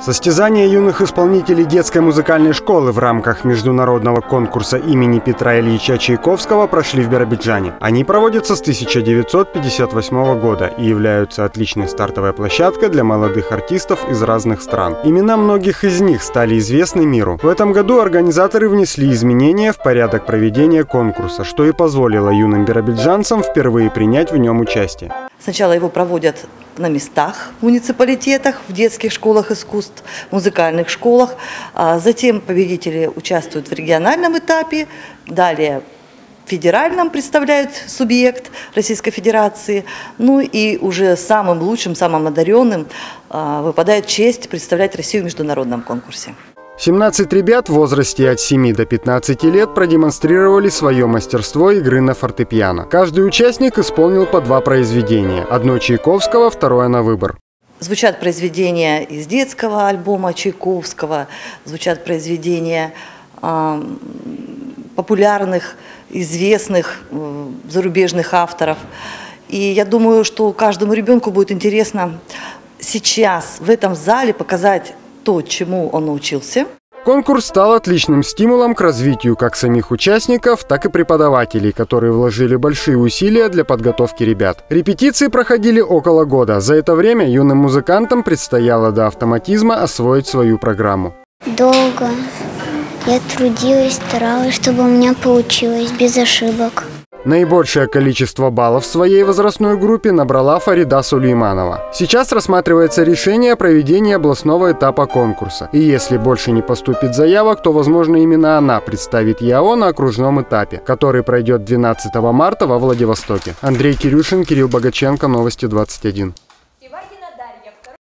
Состязания юных исполнителей детской музыкальной школы в рамках международного конкурса имени Петра Ильича Чайковского прошли в Биробиджане. Они проводятся с 1958 года и являются отличной стартовой площадкой для молодых артистов из разных стран. Имена многих из них стали известны миру. В этом году организаторы внесли изменения в порядок проведения конкурса, что и позволило юным биробиджанцам впервые принять в нем участие. Сначала его проводят на местах в муниципалитетах, в детских школах искусств, музыкальных школах. А затем победители участвуют в региональном этапе, далее в федеральном представляют субъект Российской Федерации. Ну и уже самым лучшим, самым одаренным а, выпадает честь представлять Россию в международном конкурсе. 17 ребят в возрасте от 7 до 15 лет продемонстрировали свое мастерство игры на фортепиано. Каждый участник исполнил по два произведения. Одно Чайковского, второе на выбор. Звучат произведения из детского альбома Чайковского, звучат произведения э, популярных, известных э, зарубежных авторов. И я думаю, что каждому ребенку будет интересно сейчас в этом зале показать то, чему он научился. Конкурс стал отличным стимулом к развитию как самих участников, так и преподавателей, которые вложили большие усилия для подготовки ребят. Репетиции проходили около года. За это время юным музыкантам предстояло до автоматизма освоить свою программу. Долго. Я трудилась, старалась, чтобы у меня получилось без ошибок. Наибольшее количество баллов в своей возрастной группе набрала Фарида Сулейманова. Сейчас рассматривается решение о проведении областного этапа конкурса. И если больше не поступит заявок, то, возможно, именно она представит ЯО на окружном этапе, который пройдет 12 марта во Владивостоке. Андрей Кирюшин, Кирилл Богаченко, Новости 21.